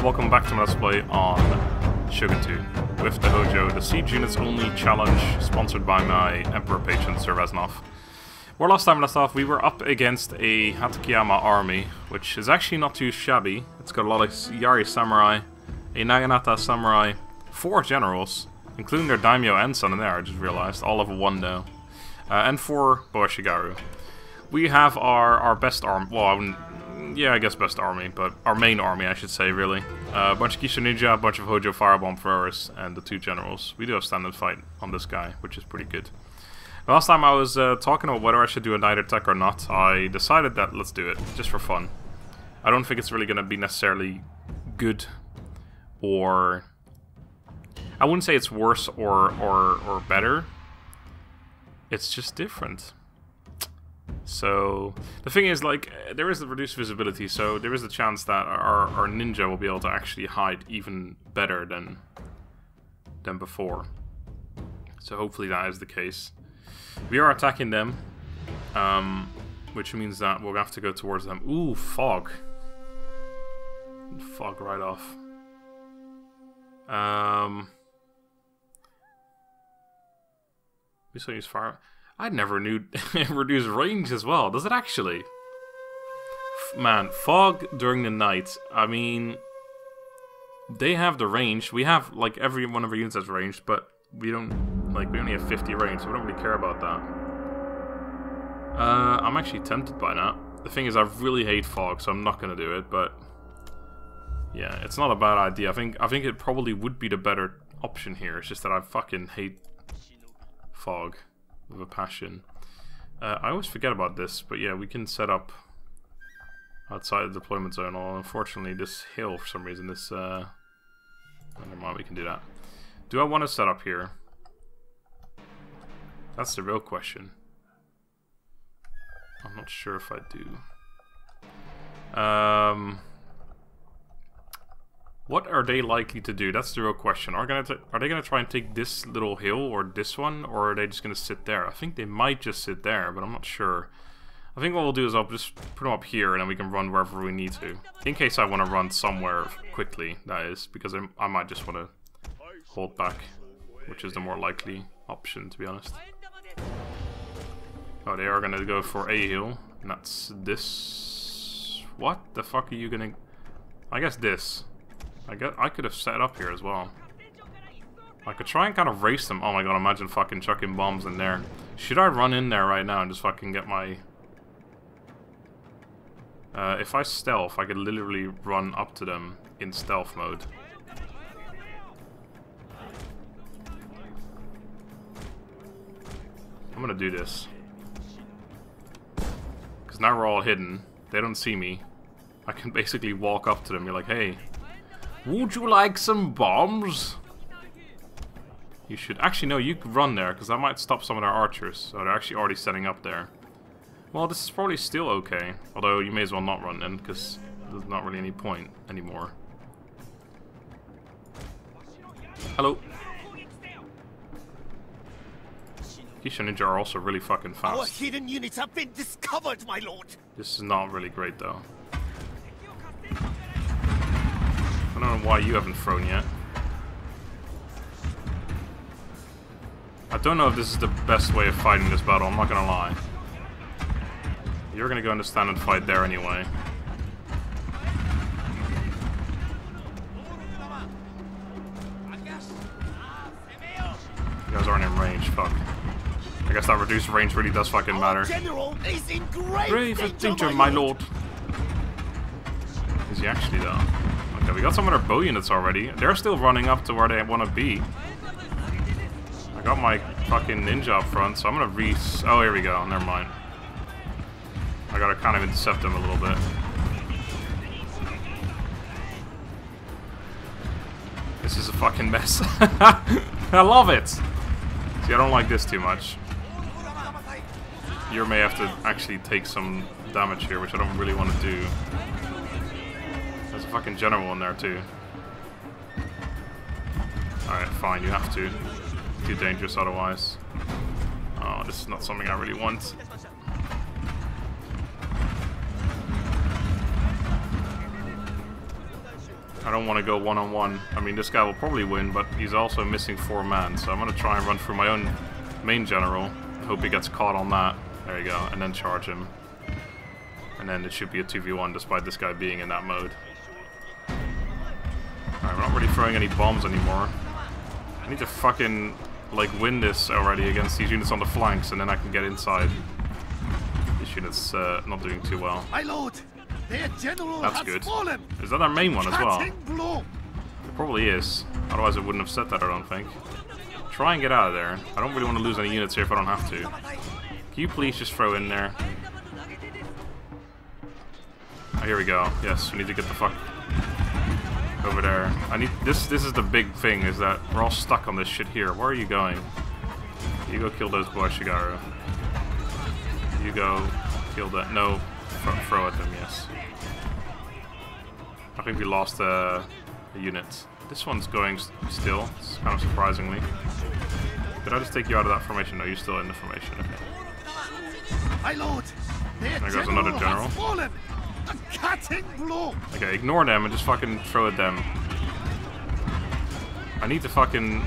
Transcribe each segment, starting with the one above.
and welcome back to my Let's Play on Shogun 2 with the Hojo, the Siege Units Only Challenge, sponsored by my Emperor patron, Sir Reznov. Where last time left off, we were up against a Hatakeyama army, which is actually not too shabby. It's got a lot of Yari Samurai, a Naginata Samurai, four generals, including their Daimyo and son in there, I just realized, all level 1 now, uh, and four Bow Ashigaru. We have our, our best arm, well, yeah, I guess best army, but our main army, I should say, really. Uh, a bunch of Kishu Ninja, a bunch of Hojo Firebomb throwers, and the two generals. We do have standard fight on this guy, which is pretty good. Last time I was uh, talking about whether I should do a night attack or not, I decided that let's do it, just for fun. I don't think it's really going to be necessarily good or... I wouldn't say it's worse or, or, or better. It's just different. So the thing is, like, there is a reduced visibility, so there is a chance that our, our ninja will be able to actually hide even better than than before. So hopefully that is the case. We are attacking them, um, which means that we'll have to go towards them. Ooh, fog. Fog right off. Um, we still use fire. I never knew it reduce range as well. Does it actually? F man, fog during the night. I mean, they have the range. We have like every one of our units has range, but we don't like we only have 50 range, so we don't really care about that. Uh, I'm actually tempted by that. The thing is, I really hate fog, so I'm not gonna do it. But yeah, it's not a bad idea. I think I think it probably would be the better option here. It's just that I fucking hate fog with a passion. Uh, I always forget about this, but yeah, we can set up outside the deployment zone. Well, unfortunately, this hill, for some reason, this... Uh, never mind, we can do that. Do I want to set up here? That's the real question. I'm not sure if I do. Um... What are they likely to do? That's the real question. Are gonna are they gonna try and take this little hill or this one, or are they just gonna sit there? I think they might just sit there, but I'm not sure. I think what we'll do is I'll just put them up here, and then we can run wherever we need to, in case I want to run somewhere quickly. That is because I, I might just want to hold back, which is the more likely option, to be honest. Oh, they are gonna go for a hill, and that's this. What the fuck are you gonna? I guess this. I get I could have set up here as well. I could try and kind of race them. Oh my god, imagine fucking chucking bombs in there. Should I run in there right now and just fucking get my... Uh, if I stealth, I could literally run up to them in stealth mode. I'm gonna do this. Because now we're all hidden. They don't see me. I can basically walk up to them. You're like, hey, would you like some bombs? You should... Actually, no, you could run there, because that might stop some of their archers. So they're actually already setting up there. Well, this is probably still okay. Although, you may as well not run then, because there's not really any point anymore. Hello. Kishu Ninja are also really fucking fast. Our hidden units have been discovered, my lord. This is not really great, though. I don't know why you haven't thrown yet. I don't know if this is the best way of fighting this battle, I'm not gonna lie. You're gonna go into standard fight there anyway. You guys aren't in range, fuck. I guess that reduced range really does fucking matter. General is in great Grave danger, danger, my lord. Is he actually though? We got some of their bow units already. They're still running up to where they want to be. I got my fucking ninja up front, so I'm gonna re- Oh, here we go. Never mind. I gotta kind of intercept them a little bit. This is a fucking mess. I love it! See, I don't like this too much. You may have to actually take some damage here, which I don't really want to do. Fucking general in there too. Alright, fine, you have to. Too dangerous otherwise. Oh, this is not something I really want. I don't want to go one-on-one. -on -one. I mean, this guy will probably win, but he's also missing four men, so I'm going to try and run through my own main general. Hope he gets caught on that. There you go, and then charge him. And then it should be a 2v1 despite this guy being in that mode. Not really throwing any bombs anymore. I need to fucking, like, win this already against these units on the flanks, and then I can get inside. This unit's uh, not doing too well. My lord, their general That's good. fallen. Is that our main one as well? It probably is. Otherwise it wouldn't have said that, I don't think. Try and get out of there. I don't really want to lose any units here if I don't have to. Can you please just throw in there? Oh, here we go. Yes, we need to get the fuck over there. I need this. This is the big thing: is that we're all stuck on this shit here. Where are you going? You go kill those bow Ashigaru. You go kill that. No, throw, throw at them. Yes. I think we lost uh, a unit. This one's going still. It's kind of surprisingly. Did I just take you out of that formation? No, you're still in the formation. Okay. My lord, There goes another general. Okay, ignore them and just fucking throw at them. I need to fucking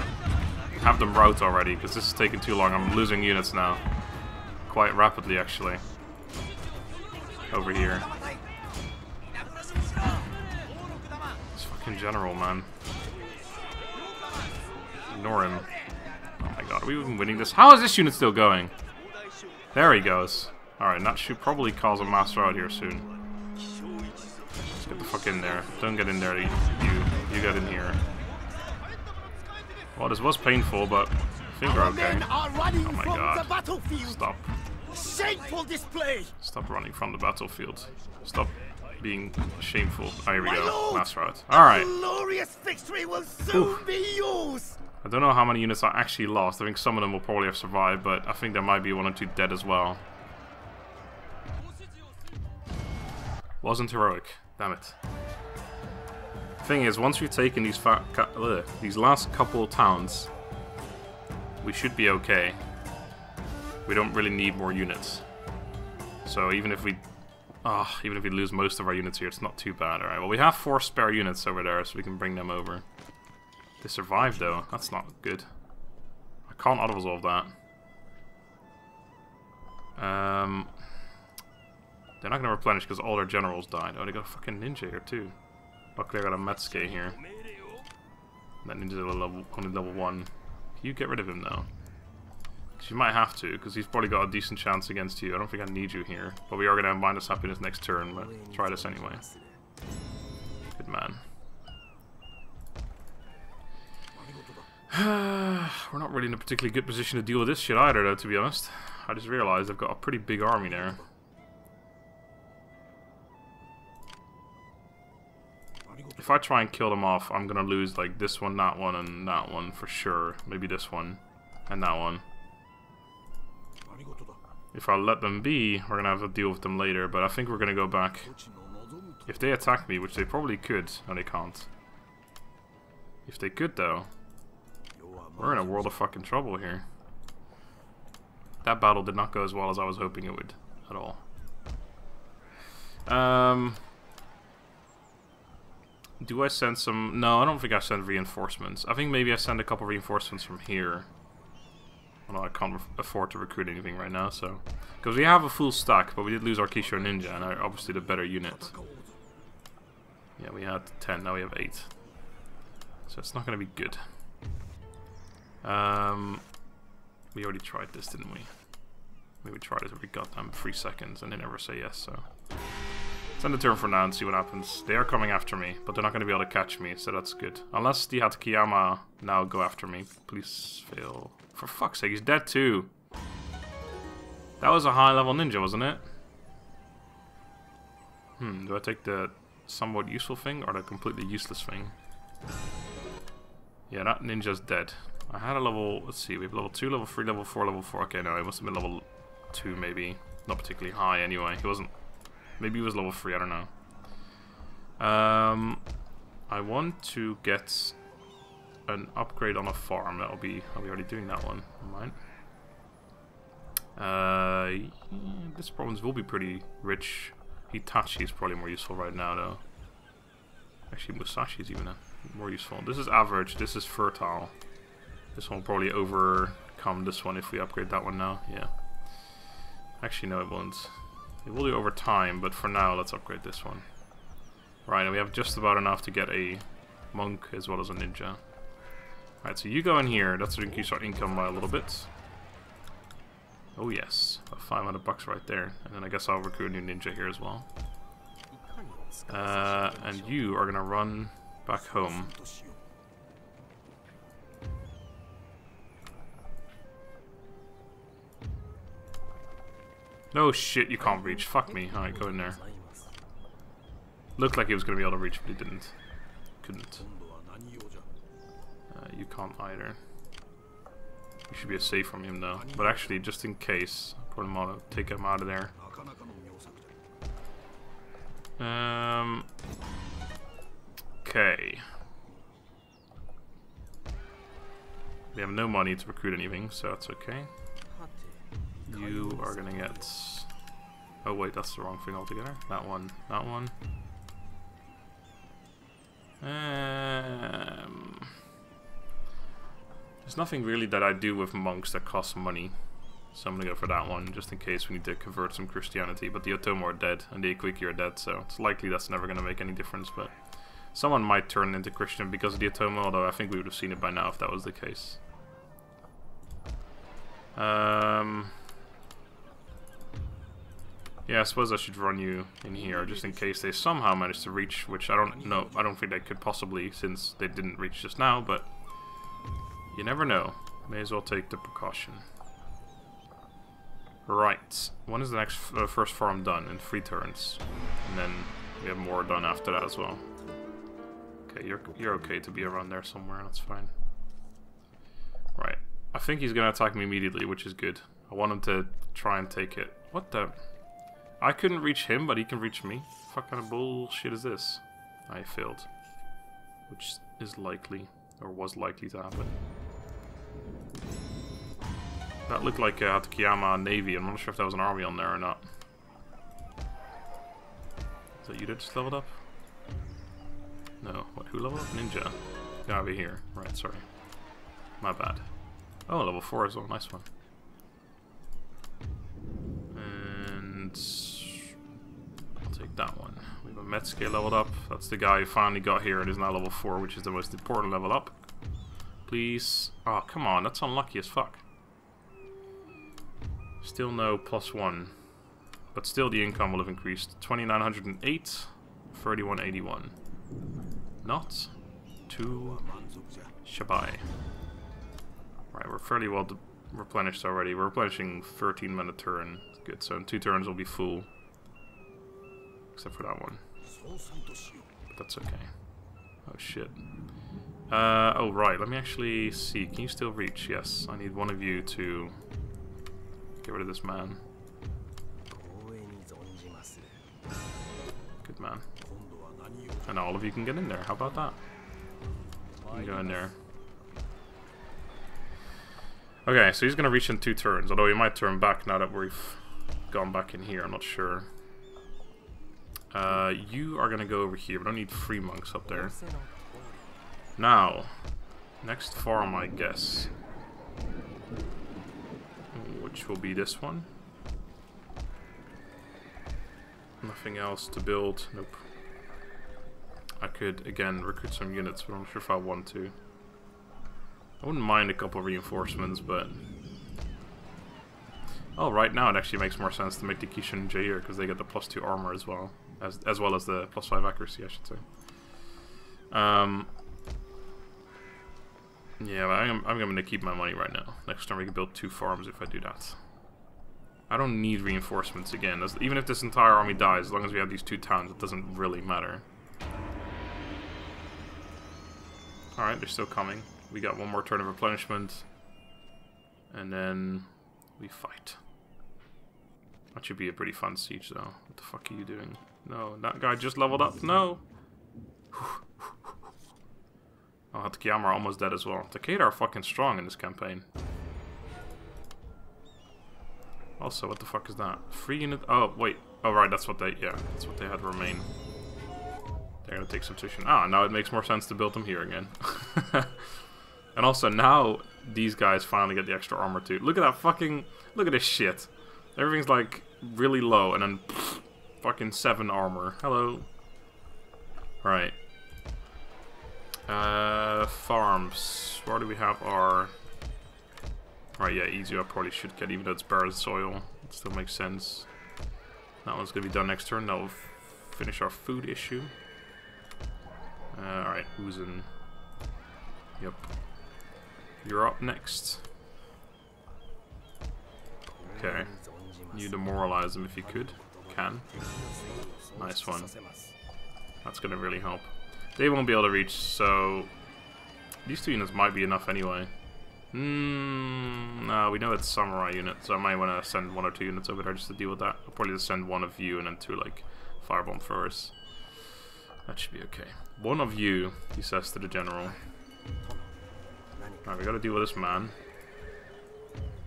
have them route already, because this is taking too long. I'm losing units now. Quite rapidly, actually. Over here. This fucking general, man. Ignore him. Oh my god, are we even winning this? How is this unit still going? There he goes. Alright, that should probably cause a mass rout here soon. Let's get the fuck in there. Don't get in there, you. You, get in here. Well, this was painful, but I think we're okay. men are running Oh my from God. the battlefield. Stop. Shameful display. Stop running from the battlefield. Stop being shameful. Oh, here we go. Mass rout. Alright. Glorious victory will soon Oof. be yours. I don't know how many units I actually lost. I think some of them will probably have survived, but I think there might be one or two dead as well. Wasn't heroic. Damn it. Thing is, once we've taken these fa ca- ugh, these last couple of towns, we should be okay. We don't really need more units. So even if we, ah, even if we lose most of our units here, it's not too bad. All right. Well, we have four spare units over there, so we can bring them over. They survived though. That's not good. I can't auto-resolve that. Um, they're not gonna replenish because all their generals died. Oh, they got a fucking ninja here too. Luckily, I got a Metsuke here. That ninja's a level, only level one. Can you get rid of him though? 'Cause you might have to, because he's probably got a decent chance against you. I don't think I need you here, but we are gonna have minus happiness next turn. But try this anyway. Good man. We're not really in a particularly good position to deal with this shit either, though, to be honest. I just realized I've got a pretty big army there. If I try and kill them off, I'm gonna lose, like, this one, that one, and that one for sure. Maybe this one, and that one. If I let them be, we're gonna have to deal with them later, but I think we're gonna go back. If they attack me, which they probably could, no they can't. If they could, though, we're in a world of fucking trouble here. That battle did not go as well as I was hoping it would, at all. Um, do I send some? No, I don't think I send reinforcements. I think maybe I send a couple reinforcements from here. I can't afford to recruit anything right now, so because we have a full stack, but we did lose our Kishu Ninja, and are obviously the better unit. Yeah, we had ten. Now we have eight. So it's not going to be good. Um, we already tried this, didn't we? We tried it every goddamn three seconds, and they never say yes. So send a turn for now and see what happens. They are coming after me, but they're not going to be able to catch me, so that's good. Unless the Hatakeyama now go after me. Please fail. For fuck's sake, he's dead too. That was a high-level ninja, wasn't it? Hmm, do I take the somewhat useful thing or the completely useless thing? Yeah, that ninja's dead. I had a level, let's see, we have level 2, level 3, level 4, level 4. Okay, no, it must have been level 2 maybe. Not particularly high anyway. He wasn't, maybe he was level 3, I don't know. Um, I want to get an upgrade on a farm. That'll be, I'll be already doing that one. Mind. Uh, this province will be pretty rich. Hitachi is probably more useful right now though. Actually, Musashi is even a, more useful. This is average. This is fertile. This one will probably overcome this one if we upgrade that one now. Yeah. Actually, no, it won't. It will do over time, but for now, let's upgrade this one. Right, and we have just about enough to get a monk as well as a ninja. Right, so you go in here. That's going to increase our income by a little bit. Oh yes, about 500 bucks right there. And then I guess I'll recruit a new ninja here as well. Uh, and you are gonna run back home. No shit, you can't reach. Fuck me. Alright, go in there. Looked like he was gonna be able to reach, but he didn't. Couldn't. Uh, you can't either. You should be a safe from him though. But actually, just in case, put him out, take him out of there. Um. Okay. We have no money to recruit anything, so that's okay. You are gonna get. Oh wait, that's the wrong thing altogether. That one, that one. Um, there's nothing really that I do with monks that costs money. So I'm gonna go for that one, just in case we need to convert some Christianity. But the Otomo are dead, and the Ikko Ikki are dead, so it's likely that's never gonna make any difference, but... Someone might turn into Christian because of the Otomo, although I think we would have seen it by now if that was the case. Um... Yeah, I suppose I should run you in here, just in case they somehow manage to reach, which I don't know, I don't think they could possibly, since they didn't reach just now, but... You never know. May as well take the precaution. Right. When is the next uh, first farm done? In three turns. And then we have more done after that as well. Okay, you're, you're okay to be around there somewhere, that's fine. Right. I think he's gonna attack me immediately, which is good. I want him to try and take it. What the... I couldn't reach him, but he can reach me. What kind of bullshit is this? I failed. Which is likely, or was likely to happen. That looked like uh, Takayama Navy. I'm not sure if that was an army on there or not. Is that you that just leveled up? No. What, who leveled up? Ninja. Yeah, over here. Right, sorry. My bad. Oh, level 4 as well. Nice one. And... That one. We have a Metsuke leveled up. That's the guy who finally got here and is now level 4, which is the most important level up. Please. Oh, ah, come on. That's unlucky as fuck. Still no plus one. But still the income will have increased. 2908, 3181. Not too shabai. Right, we're fairly well replenished already. We're replenishing 13 men a turn. Good, so in two turns we'll be full. Except for that one. But that's okay. Oh shit. Uh, oh right, let me actually see. Can you still reach? Yes, I need one of you to Get rid of this man. Good man. And all of you can get in there. How about that? You can go in there. Okay, so he's going to reach in two turns. Although he might turn back now that we've gone back in here. I'm not sure. Uh, you are going to go over here. We don't need free monks up there. Now, next farm, I guess which will be this one. Nothing else to build. Nope. I could, again, recruit some units, but I'm not sure if I want to. I wouldn't mind a couple reinforcements, but... Oh, right now it actually makes more sense to make the Kishu Ninja, because they get the plus 2 armor as well. As, as well as the plus 5 accuracy, I should say. Um, yeah, I'm, I'm going to keep my money right now. Next time we can build two farms if I do that. I don't need reinforcements again. As, even if this entire army dies, as long as we have these two towns, it doesn't really matter. Alright, they're still coming. We got one more turn of replenishment. And then we fight. That should be a pretty fun siege, though. What the fuck are you doing? No, that guy just leveled up. No! Oh, Takayama are almost dead as well. Takeda are fucking strong in this campaign. Also, what the fuck is that? Free unit- oh, wait. Oh, right, that's what they- yeah, that's what they had remain. They're gonna take substitution. Ah, now it makes more sense to build them here again. and also now these guys finally get the extra armor too. Look at that fucking look at this shit. Everything's like really low and then pff, fucking seven armor. Hello. Right. Uh farms. Where do we have our Right, yeah, easy I probably should get even though it's barren soil. It still makes sense. That one's gonna be done next turn. That'll finish our food issue. Uh, Alright, who's in? Yep. You're up next. Okay. You demoralize them if you could. Can. Nice one. That's gonna really help. They won't be able to reach, so... These two units might be enough anyway. Hmm. no, we know it's samurai unit, so I might want to send one or two units over there just to deal with that. I'll probably just send one of you and then two, like, firebomb throwers. That should be okay. One of you, he says to the general. Alright, we gotta deal with this man.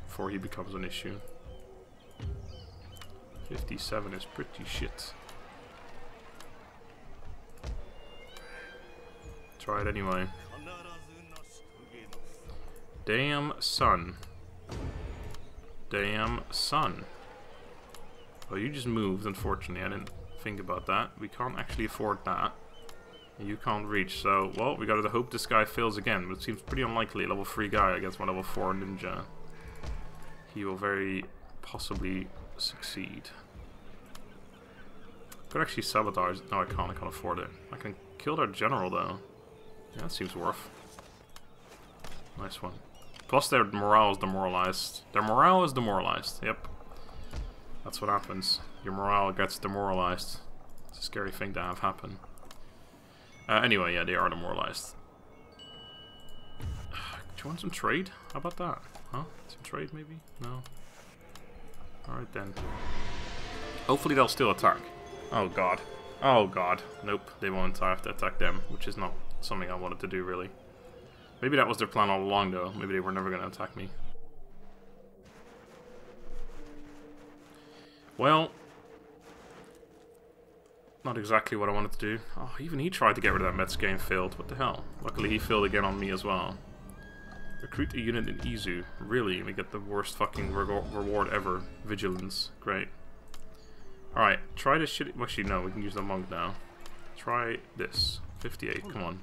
Before he becomes an issue. 57 is pretty shit. Try it anyway. Damn son. Damn son. Well, you just moved, unfortunately. I didn't think about that. We can't actually afford that. You can't reach, so, well, we gotta hope this guy fails again, but it seems pretty unlikely. Level 3 guy against my level 4 ninja. He will very possibly succeed. Could actually sabotage. No, I can't. I can't afford it. I can kill their general, though. Yeah, that seems worth. Nice one. Plus their morale is demoralized. Their morale is demoralized, yep. That's what happens. Your morale gets demoralized. It's a scary thing to have happen. Uh, anyway, yeah, they are demoralized. Do you want some trade? How about that? Huh? Some trade, maybe? No? Alright then. Hopefully they'll still attack. Oh god. Oh god. Nope, they won't. I have to attack them, which is not something I wanted to do, really. Maybe that was their plan all along, though. Maybe they were never going to attack me. Well, not exactly what I wanted to do. Oh, even he tried to get rid of that Metsuke, failed. What the hell? Luckily he failed again on me as well. Recruit a unit in Izu. Really? We get the worst fucking re reward ever. Vigilance. Great. Alright, try this shit. Actually, no, we can use the monk now. Try this. 58, come on.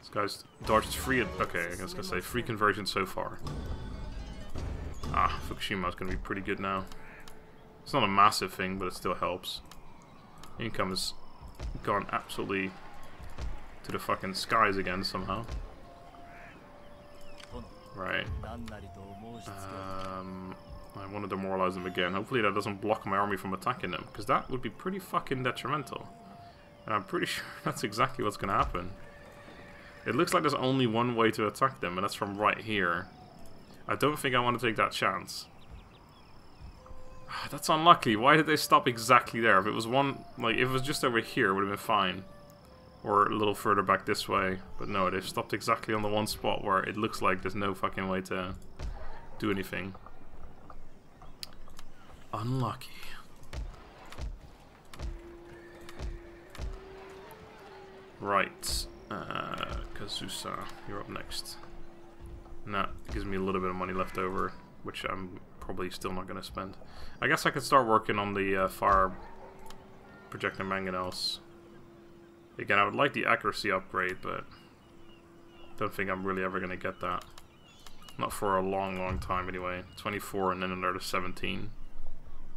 This guy's dodge is free. Okay, I was gonna say free conversion so far. Ah, Fukushima's gonna be pretty good now. It's not a massive thing, but it still helps. Income has gone absolutely to the fucking skies again somehow. Right. Um, I want to demoralize them again. Hopefully that doesn't block my army from attacking them, because that would be pretty fucking detrimental. And I'm pretty sure that's exactly what's going to happen. It looks like there's only one way to attack them, and that's from right here. I don't think I want to take that chance. That's unlucky. Why did they stop exactly there? If it was one, like, if it was just over here, it would have been fine. Or a little further back this way. But no, they've stopped exactly on the one spot where it looks like there's no fucking way to do anything. Unlucky. Right. Uh, Kazusa, you're up next. That gives me a little bit of money left over, which I'm probably still not going to spend. I guess I could start working on the uh, fire projector mangonels. Again, I would like the accuracy upgrade, but don't think I'm really ever going to get that. Not for a long, long time anyway. 24 and then another 17.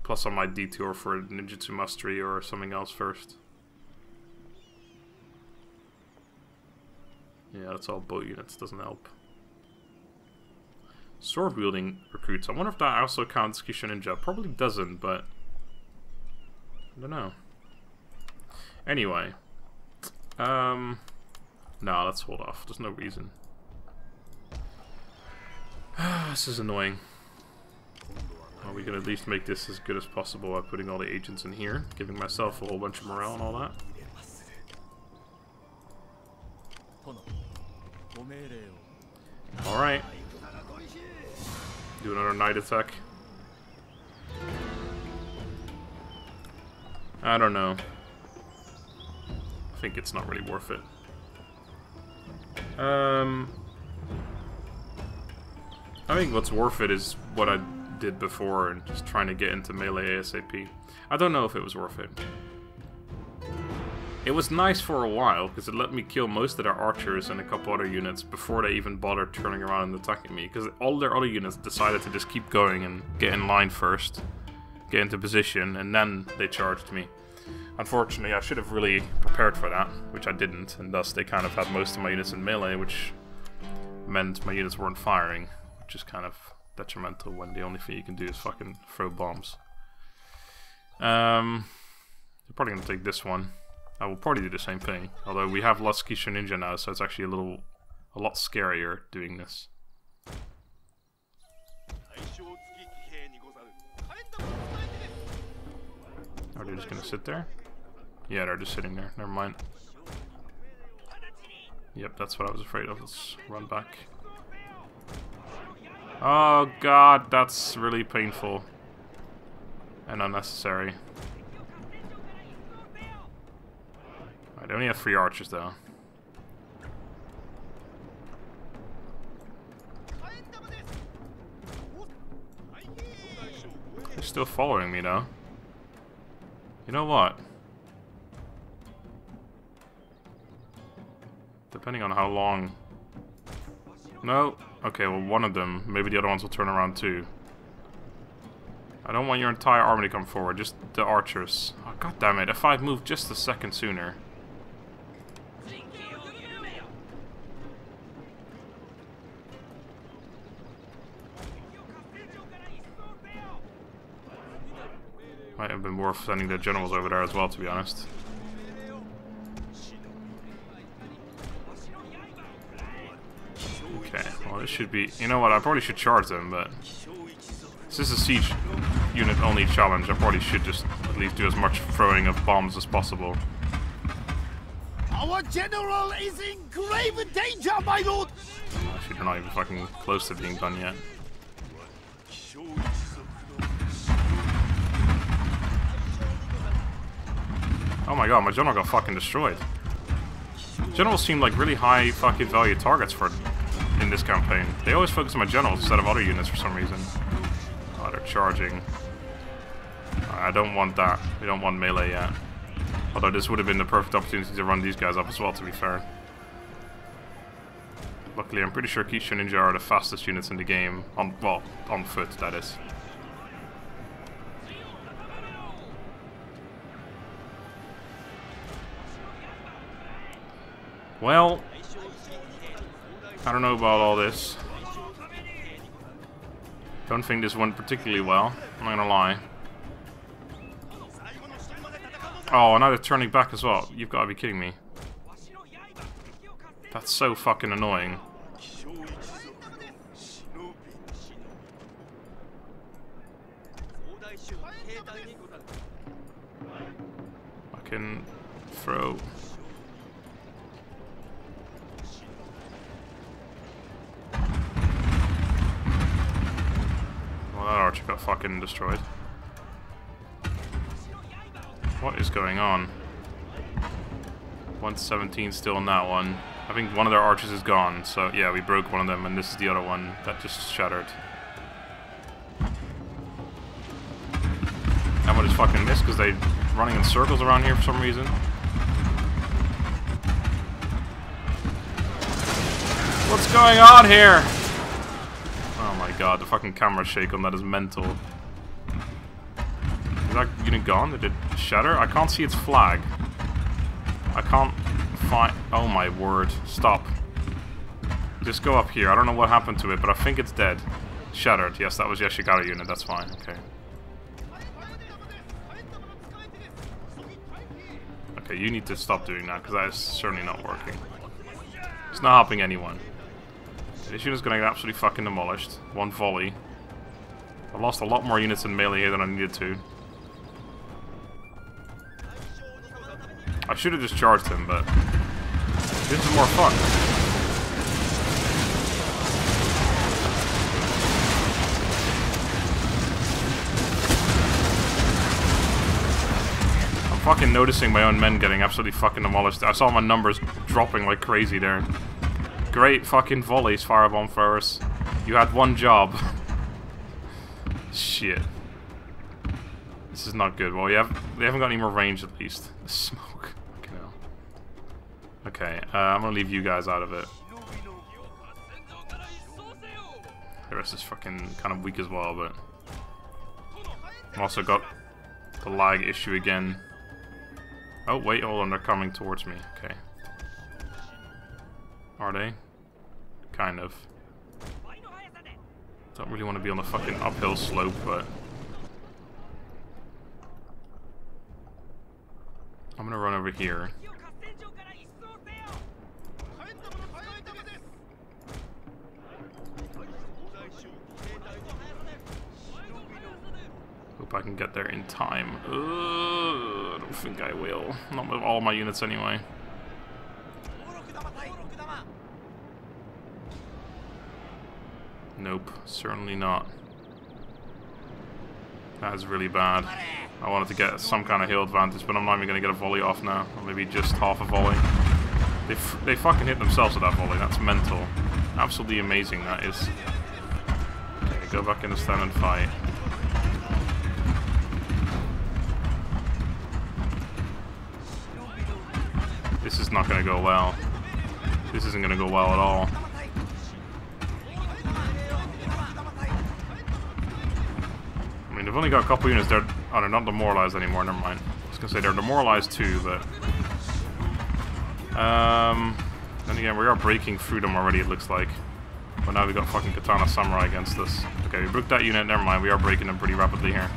Plus on my detour for ninjutsu mastery or something else first. Yeah, that's all bow units, doesn't help. Sword wielding recruits. I wonder if that also counts Kishu Ninja. Probably doesn't, but I don't know. Anyway. Um No, let's hold off. There's no reason. this is annoying. Are we can at least make this as good as possible by putting all the agents in here, giving myself a whole bunch of morale and all that. Alright. Do another night attack. I don't know. I think it's not really worth it. Um, I think what's worth it is what I did before and just trying to get into melee ASAP. I don't know if it was worth it. It was nice for a while, because it let me kill most of their archers and a couple other units before they even bothered turning around and attacking me, because all their other units decided to just keep going and get in line first, get into position, and then they charged me. Unfortunately, I should have really prepared for that, which I didn't, and thus they kind of had most of my units in melee, which meant my units weren't firing, which is kind of detrimental when the only thing you can do is fucking throw bombs. Um, I'm probably gonna take this one. I will probably do the same thing, although we have lost Kishu Ninja now, so it's actually a little, a lot scarier doing this. Are they just gonna sit there? Yeah, they're just sitting there. Never mind. Yep, that's what I was afraid of. Let's run back. Oh god, that's really painful. And unnecessary. Right, they only have three archers though. They're still following me though. You know what? Depending on how long... No? Okay, well one of them. Maybe the other ones will turn around too. I don't want your entire army to come forward, just the archers. Oh, God damn it, if I'd moved just a second sooner. Might have been worth sending the generals over there as well, to be honest. Okay, well this should be... You know what, I probably should charge them, but... This is a siege unit only challenge, I probably should just at least do as much throwing of bombs as possible. Our general is in grave danger, my lord! Actually, they're not even fucking close to being done yet. Oh my god, my general got fucking destroyed. Generals seem like really high fucking value targets for in this campaign. They always focus on my generals instead of other units for some reason. Oh, they're charging. I don't want that. We don't want melee yet. Although this would have been the perfect opportunity to run these guys up as well, to be fair. Luckily, I'm pretty sure Kishu Ninja are the fastest units in the game. On Well, on foot, that is. Well, I don't know about all this. Don't think this went particularly well, I'm not gonna lie. Oh, and now they're turning back as well. You've got to be kidding me. That's so fucking annoying. I can throw Well, that archer got fucking destroyed. What is going on? 117 still in that one. I think one of their archers is gone, so yeah, we broke one of them, and this is the other one that just shattered. That one just fucking missed because they're running in circles around here for some reason. What's going on here? God, the fucking camera shake on that is mental. Is that unit gone? Did it shatter? I can't see its flag. I can't find... Oh my word. Stop. Just go up here. I don't know what happened to it, but I think it's dead. Shattered. Yes, that was Yashigara unit. That's fine. Okay. Okay, you need to stop doing that, because that is certainly not working. It's not helping anyone. This unit's gonna get absolutely fucking demolished. One volley. I lost a lot more units in melee here than I needed to. I should have just charged him, but this is more fun. I'm fucking noticing my own men getting absolutely fucking demolished. I saw my numbers dropping like crazy there. Great fucking volleys, firebomb throwers. You had one job. Shit. This is not good. Well, you have, they haven't got any more range at least. Smoke. Okay, okay uh, I'm gonna leave you guys out of it. The rest is fucking kind of weak as well, but... I've also got the lag issue again. Oh, wait, hold on, they're coming towards me. Okay. Are they? Kind of. Don't really want to be on the fucking uphill slope, but... I'm gonna run over here. Hope I can get there in time. Ugh, I don't think I will. Not with all my units anyway. Nope, certainly not. That is really bad. I wanted to get some kind of hill advantage, but I'm not even going to get a volley off now. Or maybe just half a volley. They, they fucking hit themselves with that volley. That's mental. Absolutely amazing, that is. Okay, go back in the stand and fight. This is not going to go well. This isn't going to go well at all. Mean, they've only got a couple units. They're, oh, they're not demoralized anymore. Never mind. I was going to say they're demoralized too, but... Um, then again, we are breaking through them already, it looks like. But now we've got fucking Katana Samurai against us. Okay, we broke that unit. Never mind. We are breaking them pretty rapidly here.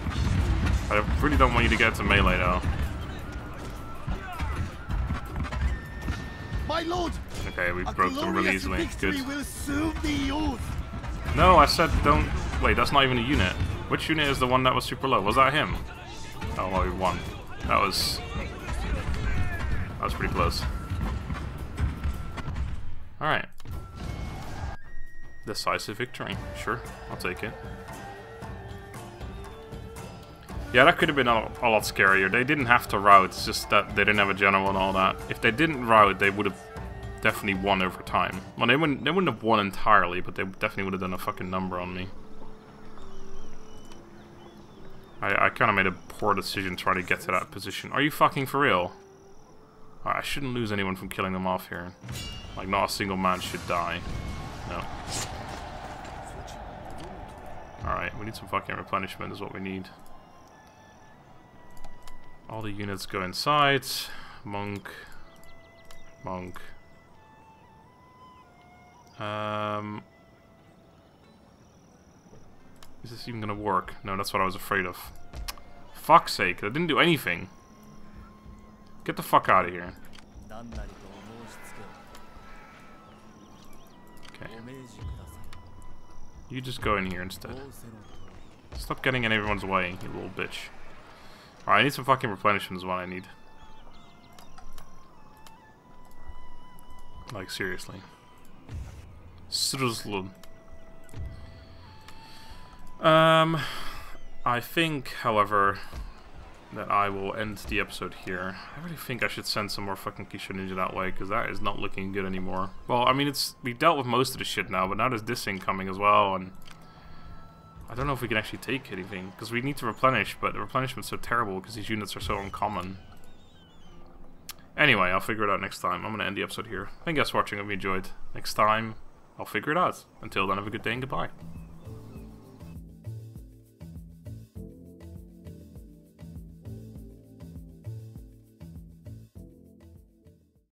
I really don't want you to get to melee, though. My lord, Okay, we broke them really easily. Good. will soon be yours. No, I said don't... Wait, that's not even a unit. Which unit is the one that was super low? Was that him? Oh, well, we won. That was... That was pretty close. Alright. Decisive victory. Sure, I'll take it. Yeah, that could have been a, a lot scarier. They didn't have to rout, it's just that they didn't have a general and all that. If they didn't rout, they would have definitely won over time. Well, they wouldn't, they wouldn't have won entirely, but they definitely would have done a fucking number on me. I, I kind of made a poor decision trying to get to that position. Are you fucking for real? Alright, I shouldn't lose anyone from killing them off here. Like, not a single man should die. No. Alright, we need some fucking replenishment is what we need. All the units go inside. Monk. Monk. Um... Is this even gonna work? No, that's what I was afraid of. Fuck's sake, that didn't do anything. Get the fuck out of here. Okay. You just go in here instead. Stop getting in everyone's way, you little bitch. Alright, I need some fucking replenishment is what I need. Like, seriously. Seriously. Um, I think, however, that I will end the episode here. I really think I should send some more fucking Kishu Ninja that way, because that is not looking good anymore. Well, I mean, it's we dealt with most of the shit now, but now there's this thing coming as well, and I don't know if we can actually take anything, because we need to replenish, but the replenishment's so terrible because these units are so uncommon. Anyway, I'll figure it out next time. I'm going to end the episode here. Thank you guys for watching. I hope you enjoyed. Next time, I'll figure it out. Until then, have a good day and goodbye.